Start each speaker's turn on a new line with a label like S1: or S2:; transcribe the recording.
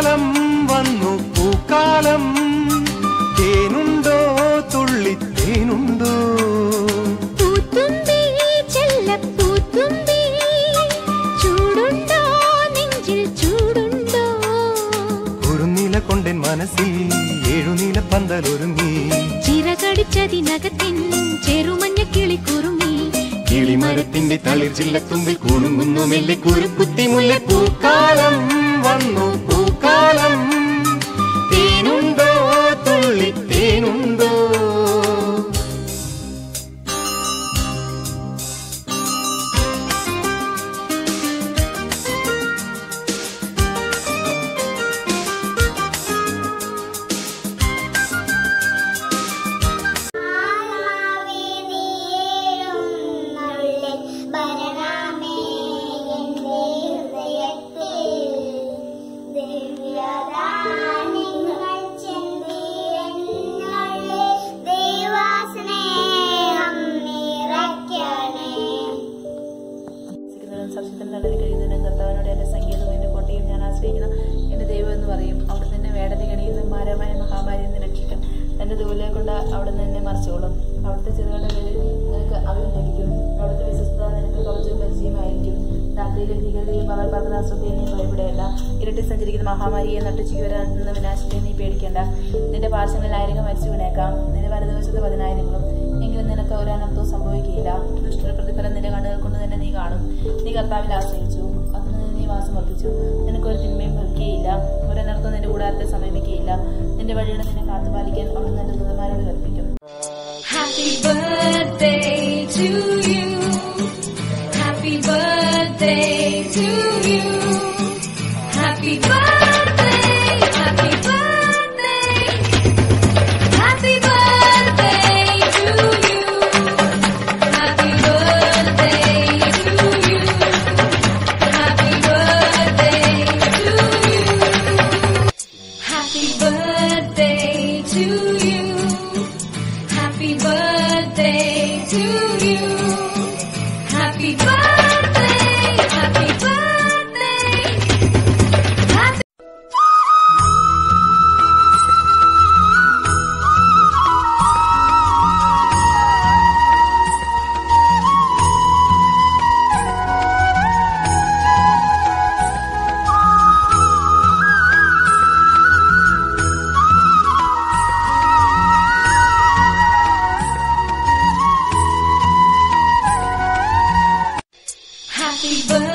S1: പൂക്കാലം വന്നു പൂക്കാലം. തേനുണ്ടോ തുള്ളി തേനുണ്ടോ കൊണ്ടൻ മനസ്സിൽ ഏഴുനില പന്തലൊരുങ്ങി
S2: ചിറകടിച്ചതിനകത്തിൻ ചെറുമഞ്ഞ കിളി കുറുങ്ങി
S1: കിളിമരത്തിന്റെ തളിർ ചില്ലത്തുമ്പിൽ കുണുങ്ങുന്നു മെല്ലെ കുരുക്കുത്തി മുല്ലെ പൂക്കാലം വന്നു
S3: സർശത്തിൽ നടന്നു കഴിയുന്നതിനും കർത്താവിനോട് എന്റെ സംഗീതവും എന്റെ കോട്ടയും ഞാൻ ആശ്രയിക്കുന്ന. എന്റെ ദൈവം എന്ന് പറയും. അവിടെ നിന്നെ വേടതി കണിയുന്ന മാരമായ മഹാമാരിയിൽ നിന്ന് രക്ഷിക്കും. എന്റെ ദൂലെ കൊണ്ട് അവിടെ നിന്ന് എന്നെ മറിച്ചോളും. അവിടുത്തെ ചെറുകളുടെ പേരിൽ നിനക്ക് അവൻ ലഭിക്കും. അവിടുത്തെ വിശ്വസ്ത നിനക്ക് കുറച്ചും പരിചയമായിരിക്കും രാത്രിയിലെ ഭീകരതയും പകൽ അശ്രദ്ധയും നീ ഭയപ്പെടേണ്ട. ഇരട്ടി സഞ്ചരിക്കുന്ന മഹാമാരിയെ നട്ടുച്ചയ്ക്ക് വരാനുള്ള വിനാശത്തെ നീ പേടിക്കേണ്ട. നിന്റെ പാർശ്വങ്ങളിൽ ആയിരങ്ങൾ മരിച്ചു വീണേക്കാം നിന്റെ വലതുവശത്ത് പതിനായിരങ്ങളും. എങ്കിലും നിനക്ക് ഒരു അനർത്ഥവും കർത്താവിൽ ആശ്രയിച്ചു അതിൽ നിന്ന് നീ വാസം വർദ്ധിച്ചു നിനക്ക് ഒരു തിന്മയും ഭവിക്കുകയില്ല ഒരനർത്ഥം നിന്റെ കൂടാരത്തെ സമീപിക്കുകയില്ല നിന്റെ വഴിയുടെ നിന്നെ കാത്തുപാലിക്കാൻ അവൻ നിന്റെ ദൂതന്മാരോട് കൽപ്പിക്കും.
S2: Happy birthday to you. Happy! Even